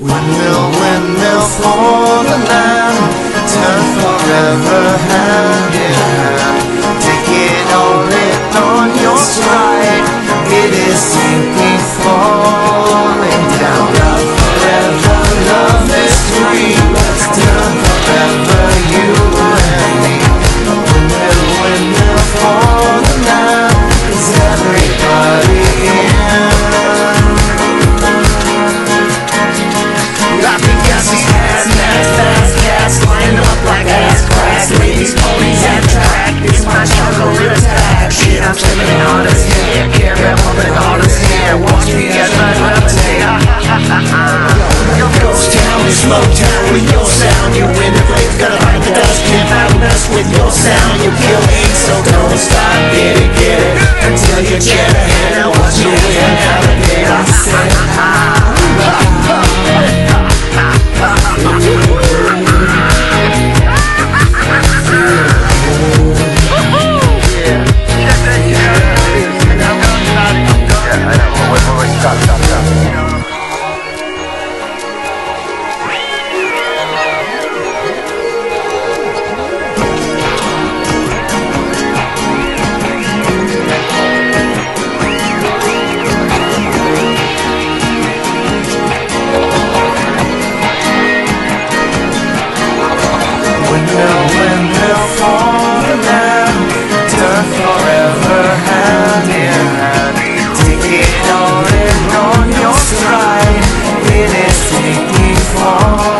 Windmill, windmill for the land, turn forever hand in hand. Take it on, it on your stride, it is seen. with your sound you kill me So don't stop, get it, get it. Until you get it. And I want you in every day I say Stop, stop, stop. take me far.